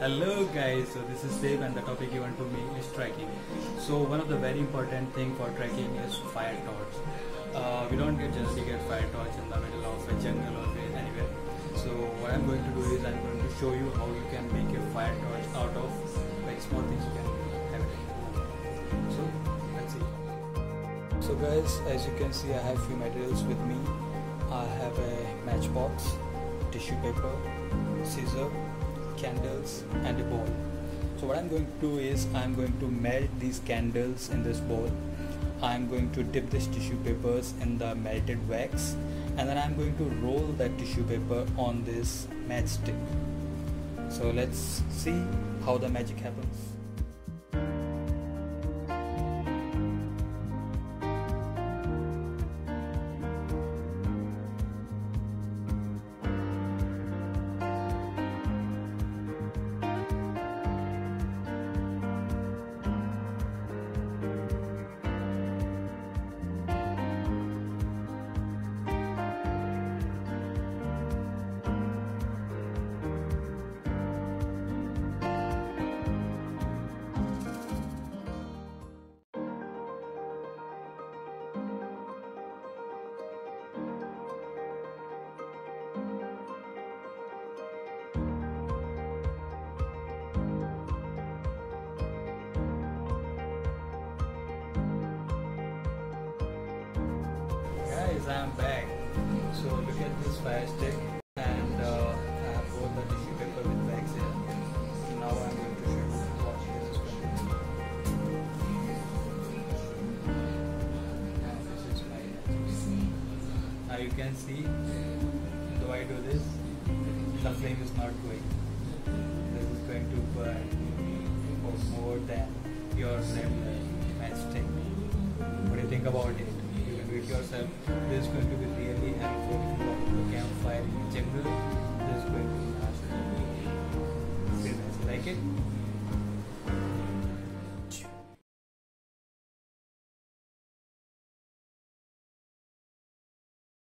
Hello guys, so this is Dave and the topic given to me is trekking. So one of the very important thing for trekking is fire torch. Uh, we don't get generally get fire torch in the middle of a jungle or anywhere. So what I'm going to do is I'm going to show you how you can make a fire torch out of like small things you can have it. So let's see. So guys, as you can see I have few materials with me. I have a matchbox, tissue paper, scissor, candles and a bowl. So what I'm going to do is I'm going to melt these candles in this bowl. I'm going to dip these tissue papers in the melted wax and then I'm going to roll that tissue paper on this matchstick. So let's see how the magic happens. Guys I'm back. So look at this fire stick and uh, I have both the tissue paper with bags here. Now I'm going to show you what this is now this is my now you can see though I do this? The flame is not going. This is going to burn for more than your regular matchstick. What do you think about it it yourself. This is going to be really helpful for to campfire in jungle. This is going to be awesome. Like it?